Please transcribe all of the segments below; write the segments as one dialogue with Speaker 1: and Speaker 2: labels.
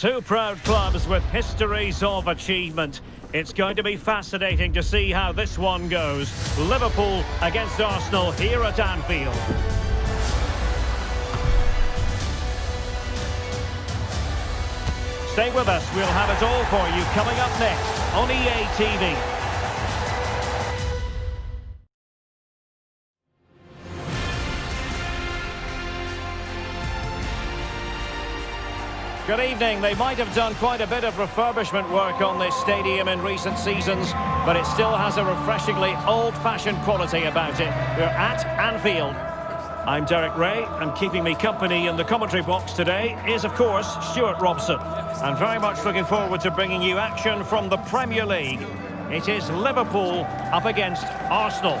Speaker 1: Two proud clubs with histories of achievement. It's going to be fascinating to see how this one goes. Liverpool against Arsenal here at Anfield. Stay with us, we'll have it all for you coming up next on EA TV. Good evening. They might have done quite a bit of refurbishment work on this stadium in recent seasons, but it still has a refreshingly old-fashioned quality about it. We're at Anfield. I'm Derek Ray, and keeping me company in the commentary box today is, of course, Stuart Robson. I'm very much looking forward to bringing you action from the Premier League. It is Liverpool up against Arsenal.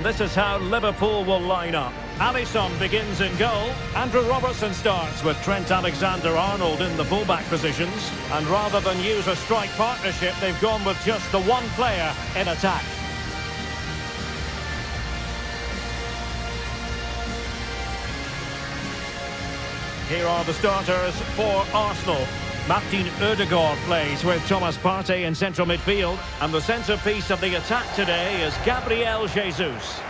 Speaker 1: And this is how Liverpool will line up. Alisson begins in goal. Andrew Robertson starts with Trent Alexander-Arnold in the fullback positions. And rather than use a strike partnership, they've gone with just the one player in attack. Here are the starters for Arsenal. Martin Odegaard plays with Thomas Partey in central midfield. And the centrepiece of the attack today is Gabriel Jesus.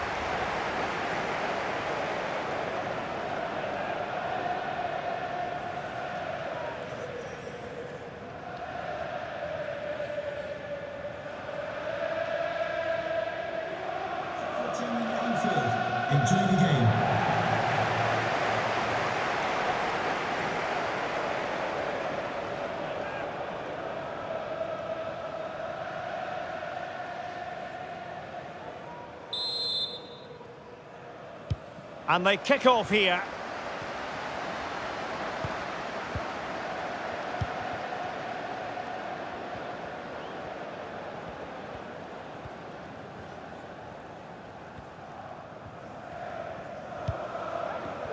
Speaker 1: And they kick off here.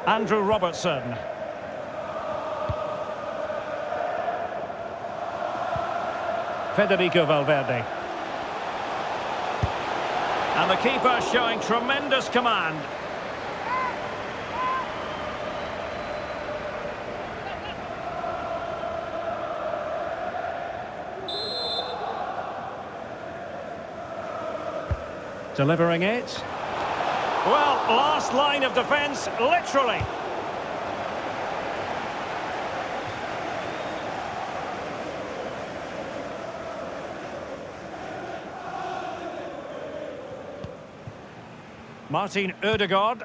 Speaker 1: Andrew Robertson. Federico Valverde. And the keeper showing tremendous command. Delivering it. Well, last line of defence, literally. Martin Odegaard.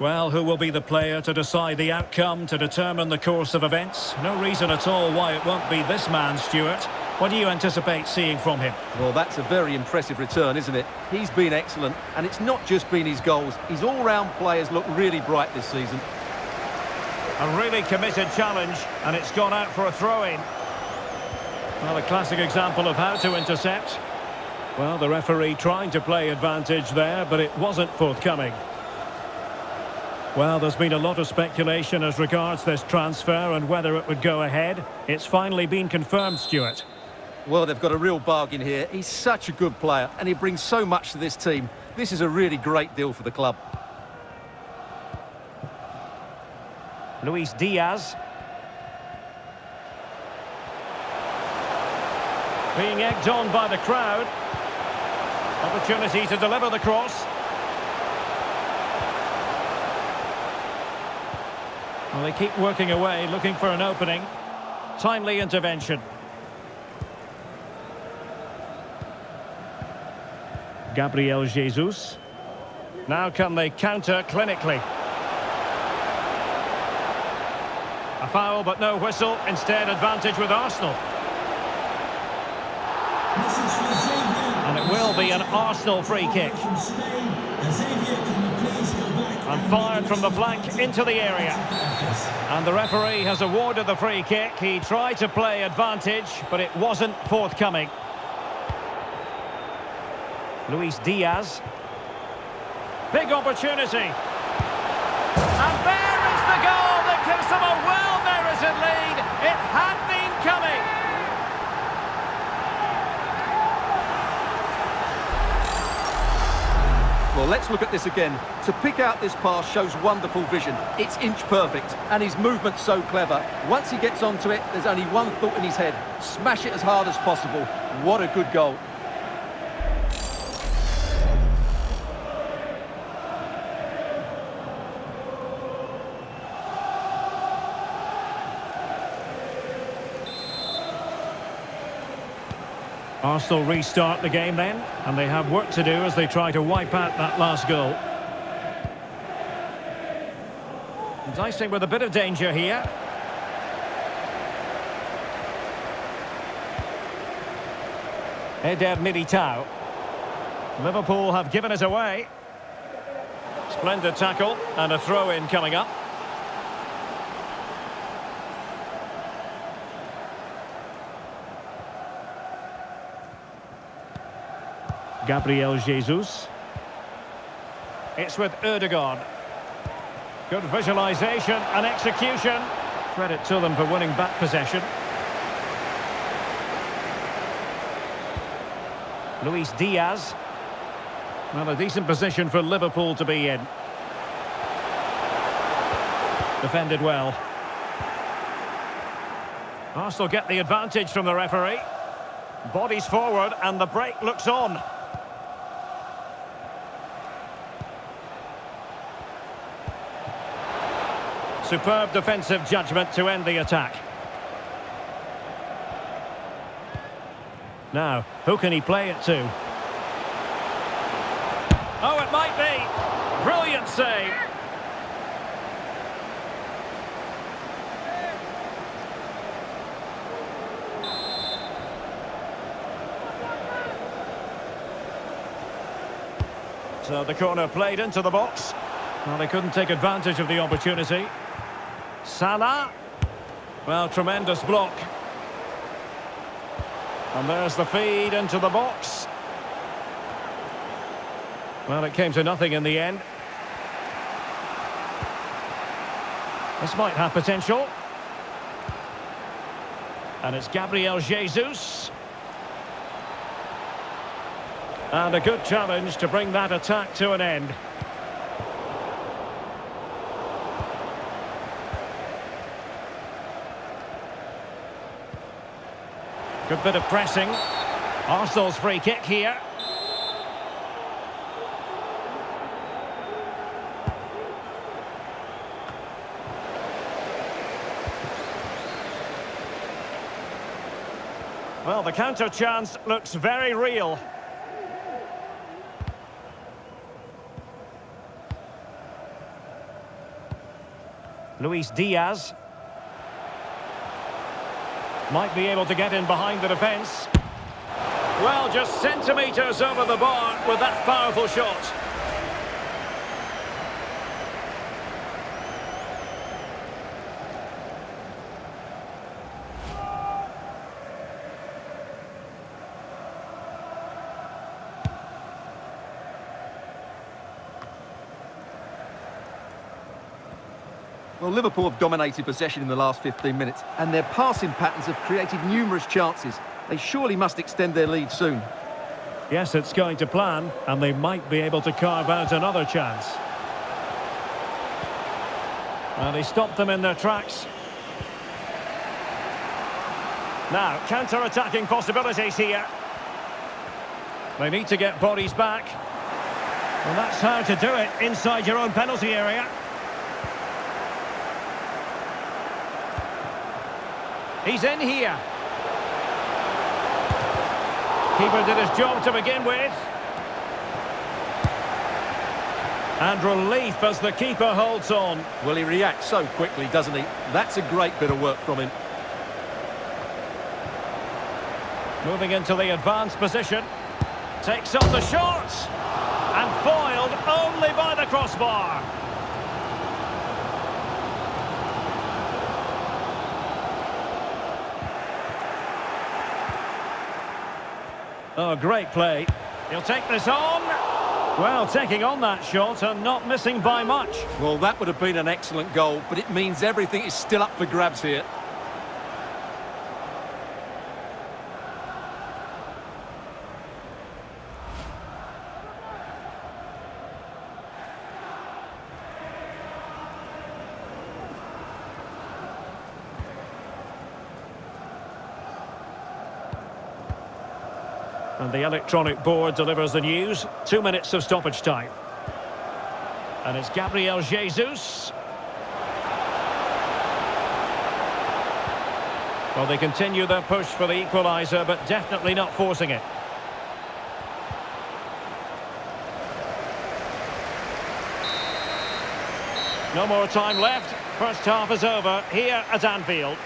Speaker 1: Well, who will be the player to decide the outcome, to determine the course of events? No reason at all why it won't be this man, Stuart. What do you anticipate seeing from him?
Speaker 2: Well, that's a very impressive return, isn't it? He's been excellent, and it's not just been his goals. His all-round players look really bright this season.
Speaker 1: A really committed challenge, and it's gone out for a throw-in. Well, a classic example of how to intercept. Well, the referee trying to play advantage there, but it wasn't forthcoming. Well, there's been a lot of speculation as regards this transfer and whether it would go ahead. It's finally been confirmed, Stuart.
Speaker 2: Well, they've got a real bargain here. He's such a good player, and he brings so much to this team. This is a really great deal for the club.
Speaker 1: Luis Diaz. Being egged on by the crowd. Opportunity to deliver the cross. Well, they keep working away, looking for an opening. Timely intervention. Gabriel Jesus. Now can they counter clinically? A foul, but no whistle. Instead, advantage with Arsenal. And it will be an Arsenal free kick. And fired from the flank into the area. And the referee has awarded the free kick. He tried to play advantage, but it wasn't forthcoming. Luis Diaz. Big opportunity. And there is the goal that gives them a well-merited lead. It had been coming.
Speaker 2: Well, let's look at this again. To pick out this pass shows wonderful vision. It's inch perfect, and his movement's so clever. Once he gets onto it, there's only one thought in his head. Smash it as hard as possible. What a good goal.
Speaker 1: Arsenal restart the game then, and they have work to do as they try to wipe out that last goal. Dicing with a bit of danger here. Eder Militao. Liverpool have given it away. Splendid tackle and a throw-in coming up. Gabriel Jesus. It's with Erdogan. Good visualisation and execution. Credit to them for winning back possession. Luis Diaz. Well, a decent position for Liverpool to be in. Defended well. Arsenal get the advantage from the referee. Bodies forward and the break looks on. Superb defensive judgment to end the attack. Now, who can he play it to? Oh, it might be. Brilliant save. So the corner played into the box. Well, they couldn't take advantage of the opportunity. Salah. Well, tremendous block. And there's the feed into the box. Well, it came to nothing in the end. This might have potential. And it's Gabriel Jesus. And a good challenge to bring that attack to an end. Good bit of pressing. Arsenal's free kick here. Well, the counter chance looks very real. Luis Diaz. Might be able to get in behind the defence. Well, just centimetres over the bar with that powerful shot.
Speaker 2: Liverpool have dominated possession in the last 15 minutes, and their passing patterns have created numerous chances. They surely must extend their lead soon.
Speaker 1: Yes, it's going to plan, and they might be able to carve out another chance. And he stopped them in their tracks. Now, counter-attacking possibilities here. They need to get bodies back. Well, that's how to do it inside your own penalty area. He's in here. Keeper did his job to begin with. And relief as the keeper holds on.
Speaker 2: Well, he reacts so quickly, doesn't he? That's a great bit of work from him.
Speaker 1: Moving into the advanced position. Takes on the shot. And foiled only by the crossbar. Oh, great play. He'll take this on. Well, taking on that shot and not missing by much.
Speaker 2: Well, that would have been an excellent goal, but it means everything is still up for grabs here.
Speaker 1: And the electronic board delivers the news. Two minutes of stoppage time. And it's Gabriel Jesus. Well, they continue their push for the equaliser, but definitely not forcing it. No more time left. First half is over here at Anfield.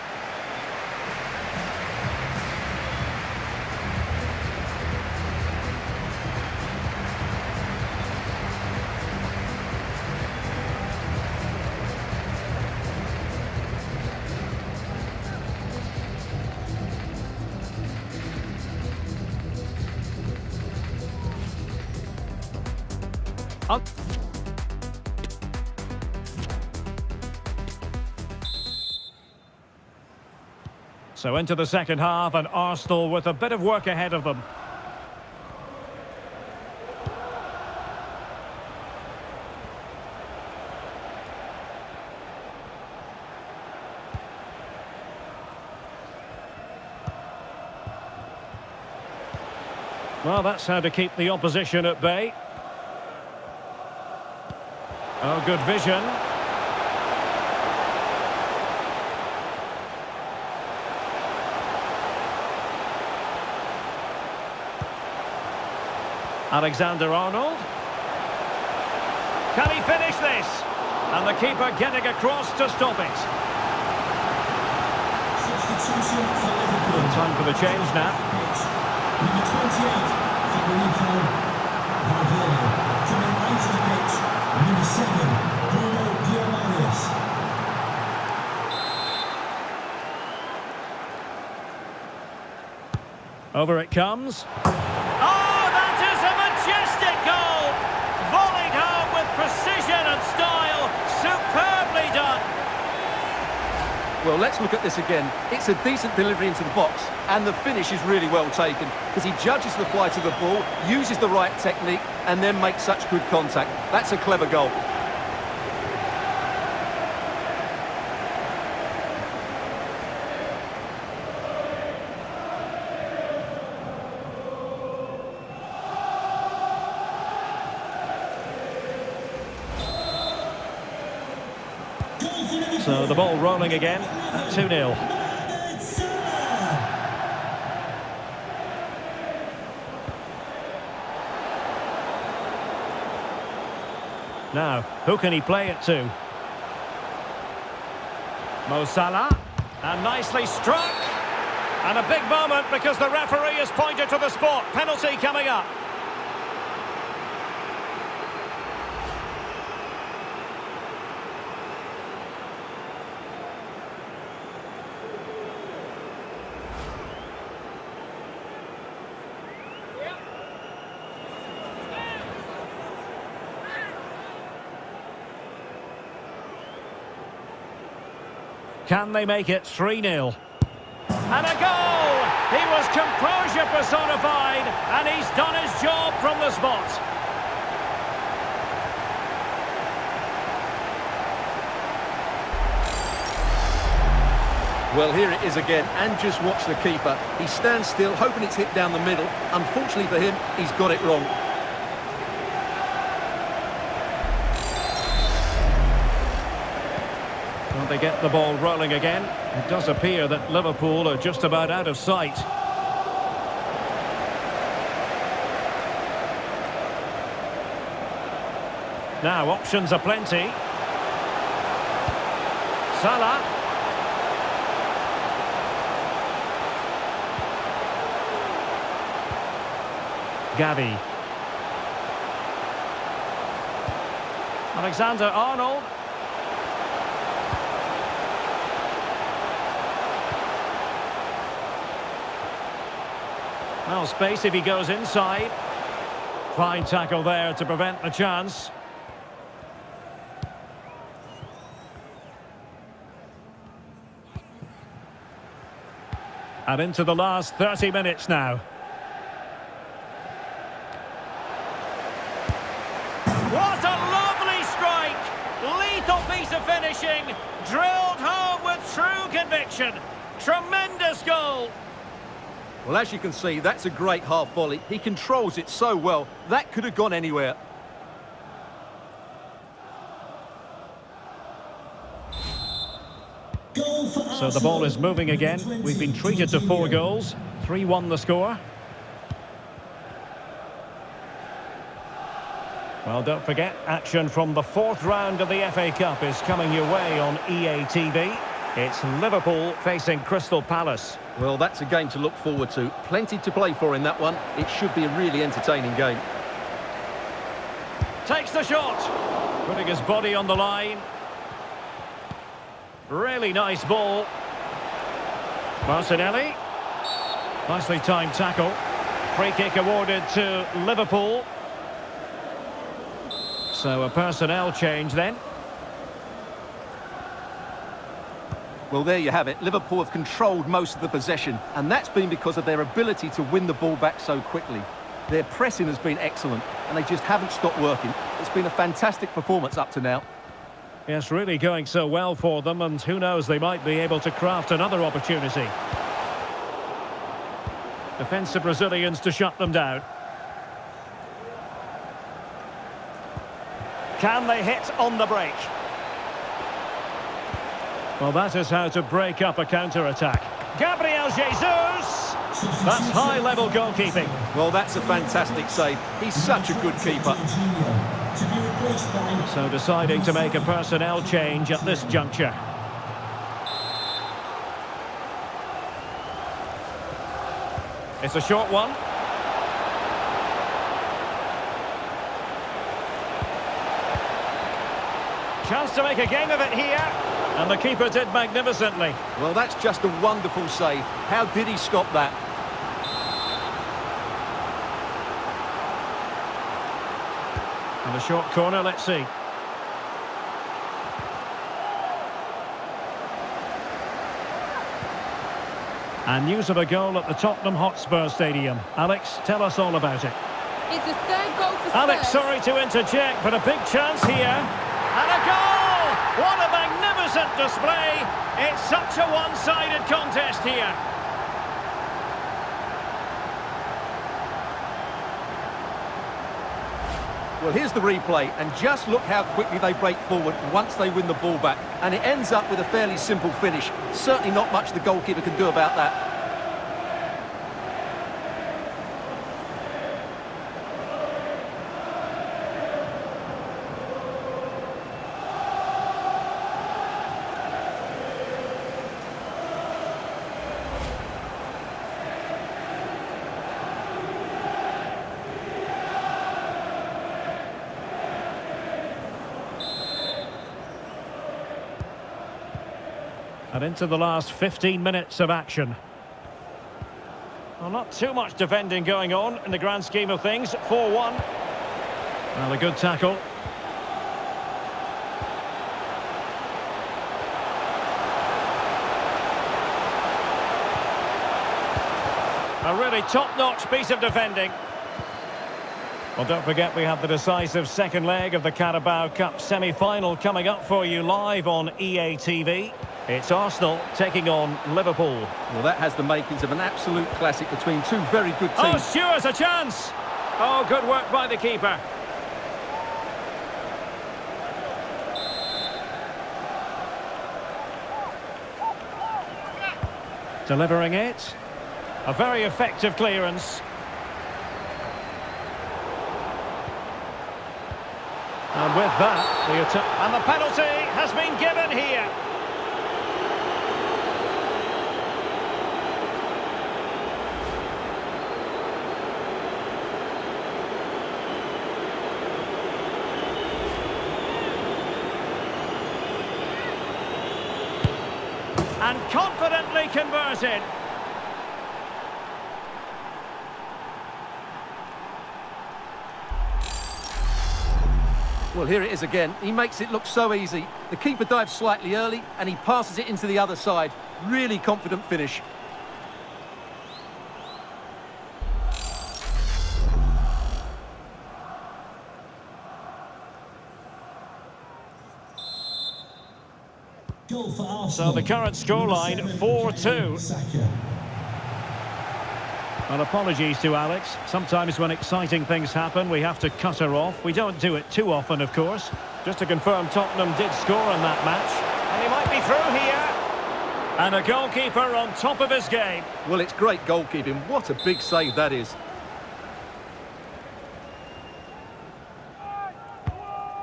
Speaker 1: So into the second half and Arsenal with a bit of work ahead of them. Well, that's how to keep the opposition at bay. Oh, good vision. Alexander-Arnold. Can he finish this? And the keeper getting across to stop it. Time for the change now.
Speaker 3: Number 28, Federico Valverde. Coming right to the pitch, number 7, Bruno Guimaraes.
Speaker 1: Over it comes. And style. Superbly done.
Speaker 2: Well, let's look at this again. It's a decent delivery into the box, and the finish is really well taken, because he judges the flight of the ball, uses the right technique, and then makes such good contact. That's a clever goal.
Speaker 1: So the ball rolling again at 2-0. Now, who can he play it to? Mo Salah. And nicely struck. And a big moment because the referee has pointed to the spot. Penalty coming up. Can they make it 3-0? And a goal! He was composure personified, and he's done his job from the spot.
Speaker 2: Well, here it is again, and just watch the keeper. He stands still, hoping it's hit down the middle. Unfortunately for him, he's got it wrong.
Speaker 1: They get the ball rolling again. It does appear that Liverpool are just about out of sight. Now, options are plenty. Salah. Gavi. Alexander Arnold. Well, space if he goes inside. Fine tackle there to prevent the chance. And into the last 30 minutes now. What a lovely strike! Lethal piece of finishing, drilled home with true conviction. Tremendous goal.
Speaker 2: Well, as you can see, that's a great half volley. He controls it so well. That could have gone anywhere.
Speaker 1: So the ball is moving again. We've been treated to four goals. 3-1 the score. Well, don't forget, action from the fourth round of the FA Cup is coming your way on EA TV. It's Liverpool facing Crystal Palace.
Speaker 2: Well, that's a game to look forward to. Plenty to play for in that one. It should be a really entertaining game.
Speaker 1: Takes the shot. Putting his body on the line. Really nice ball. Martinelli. Nicely timed tackle. Free kick awarded to Liverpool. So a personnel change then.
Speaker 2: Well, there you have it. Liverpool have controlled most of the possession, and that's been because of their ability to win the ball back so quickly. Their pressing has been excellent, and they just haven't stopped working. It's been a fantastic performance up to now.
Speaker 1: Yes, really going so well for them, and who knows, they might be able to craft another opportunity. Defensive Brazilians to shut them down. Can they hit on the break? Well, that is how to break up a counter-attack. Gabriel Jesus! That's high-level goalkeeping.
Speaker 2: Well, that's a fantastic save. He's such a good keeper.
Speaker 3: Jorginho to be replaced by
Speaker 1: So deciding to make a personnel change at this juncture. It's a short one. Chance to make a game of it here. And the keeper did magnificently.
Speaker 2: Well, that's just a wonderful save. How did he stop that?
Speaker 1: And a short corner, let's see. And news of a goal at the Tottenham Hotspur Stadium. Alex, tell us all about it.
Speaker 4: It's a third goal for Spurs.
Speaker 1: Alex, sorry to interject, but a big chance here. And a goal! What a magnificent display! It's such a one-sided contest here.
Speaker 2: Well, here's the replay, and just look how quickly they break forward once they win the ball back. And it ends up with a fairly simple finish. Certainly not much the goalkeeper can do about that.
Speaker 1: And into the last 15 minutes of action. Well, not too much defending going on in the grand scheme of things. 4-1. Well, a good tackle. A really top-notch piece of defending. Well, don't forget we have the decisive second leg of the Carabao Cup semi-final coming up for you live on EA TV. It's Arsenal taking on Liverpool.
Speaker 2: Well, that has the makings of an absolute classic between two very good
Speaker 1: oh,
Speaker 2: teams. Oh.
Speaker 1: Stewart's a chance! Oh, good work by the keeper. Delivering it. A very effective clearance. And with that, the attack... And the penalty has been given here. And confidently converted.
Speaker 2: Well, here it is again. He makes it look so easy. The keeper dives slightly early, and he passes it into the other side. Really confident finish.
Speaker 3: Goal for Arsenal.
Speaker 1: So the current scoreline,
Speaker 3: Number
Speaker 1: 4-2. Well, apologies to Alex. Sometimes when exciting things happen, we have to cut her off. We don't do it too often, of course. Just to confirm, Tottenham did score in that match. And he might be through here. And a goalkeeper on top of his game.
Speaker 2: Well, it's great goalkeeping. What a big save that is.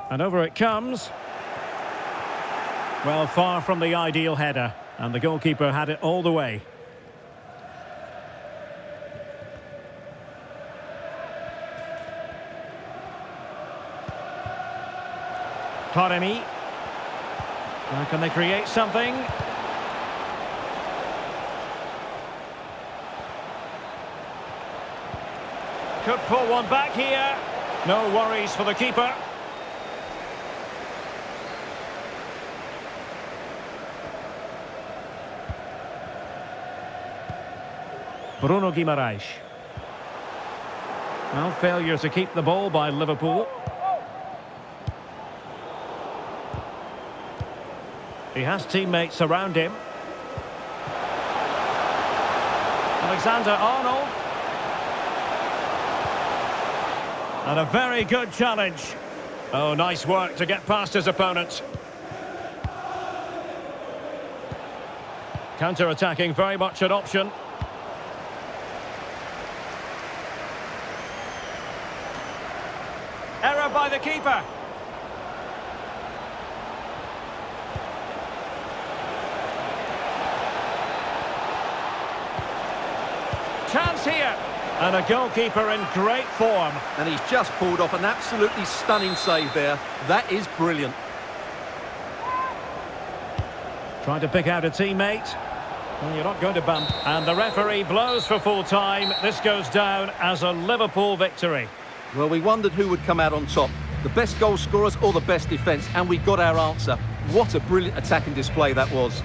Speaker 1: And over it comes. Well, far from the ideal header. And the goalkeeper had it all the way. Taremi. Now can they create something? Could pull one back here. No worries for the keeper. Bruno Guimaraes. Well, failure to keep the ball by Liverpool. He has teammates around him. Alexander Arnold. And a very good challenge. Oh, nice work to get past his opponent. Counter-attacking, very much an option. Error by the keeper. Chance here. And a goalkeeper in great form.
Speaker 2: And he's just pulled off an absolutely stunning save there. That is brilliant.
Speaker 1: Trying to pick out a teammate. Well, you're not going to bump. And the referee blows for full time. This goes down as a Liverpool victory.
Speaker 2: Well, we wondered who would come out on top. The best goal scorers or the best defence, and we got our answer. What a brilliant attacking display that was.